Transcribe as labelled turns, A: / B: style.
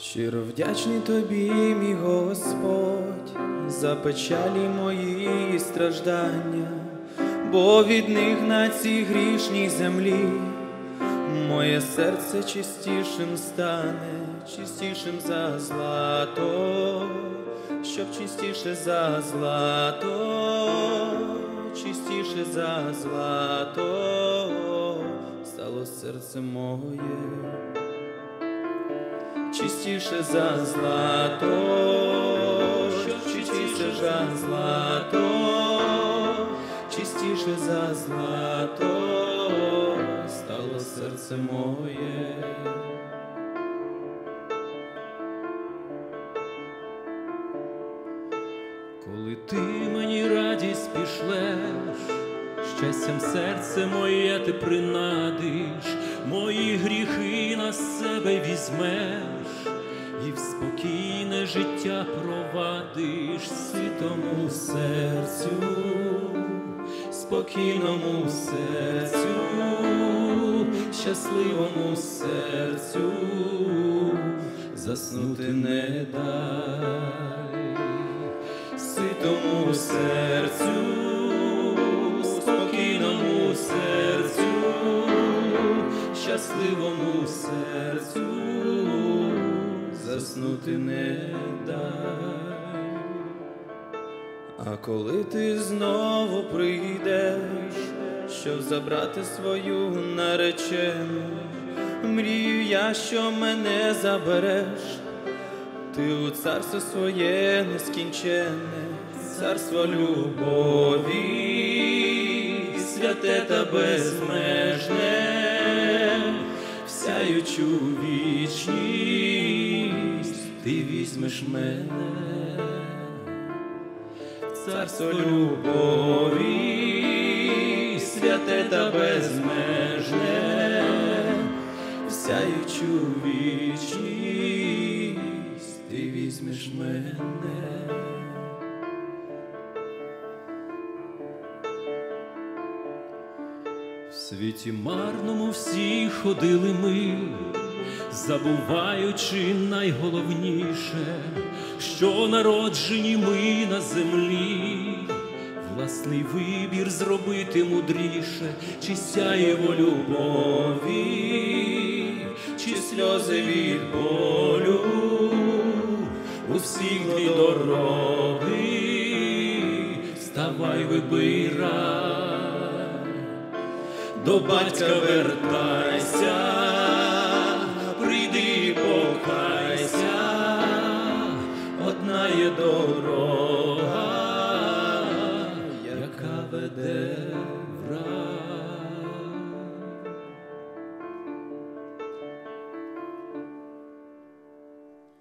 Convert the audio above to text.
A: Щиро вдячний тобі, мій Господь, за печалі мої страждання, бо від них на цій грішній землі моє серце чистішим стане, чистішим за злато, щоб чистіше за злато, чистіше за злато, стало серце моє чистіше за злато, щоб чистіше за злато, чистіше за злато, стало серце моє.
B: Коли ти мені радість пішлеш, щастям серце моє ти принадиш, мої гріхи на себе візьмеш, і в спокійне життя провадиш ситому серцю, спокійному серцю, щасливому серцю, заснути не дай. Ситому серцю, щасливому серцю,
A: заснути не дай. А коли ти знову прийдеш, щоб забрати свою наречену, мрію я, що мене забереш, ти у царство своє нескінченне, царство любові, святе та безмежне, всяючу вічність, ти візьмеш мене, царство любові, святе та безмежне, всяючу вічність, ти візьмеш мене.
B: В світі марному всі ходили ми, забуваючи найголовніше, що народжені ми на землі, власний вибір зробити мудріше, чи сяєво любові,
A: чи сльози від болю,
B: у всіх дві дороги, вставай, вибирай. До батька вертайся, adoró.